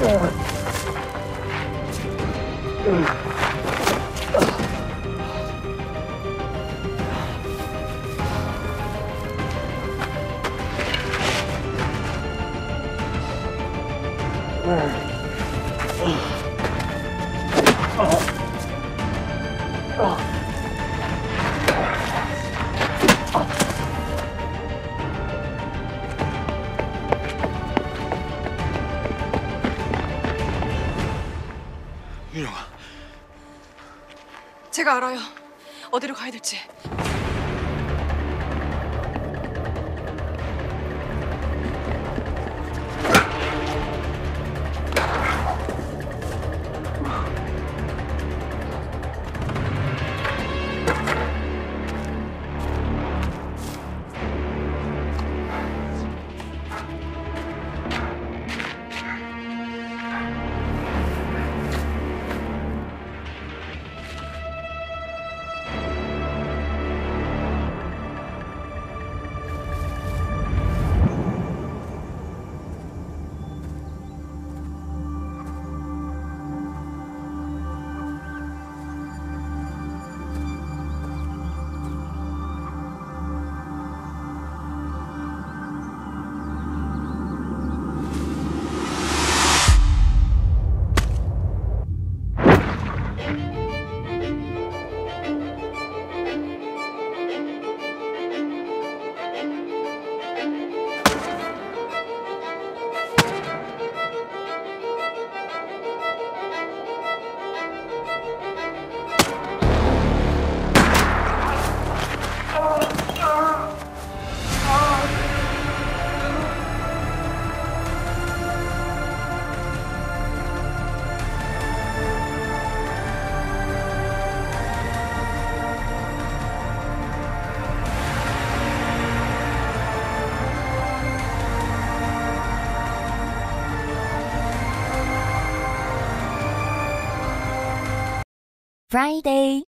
Oh. 제가 알아요. 어디로 가야 될지. Friday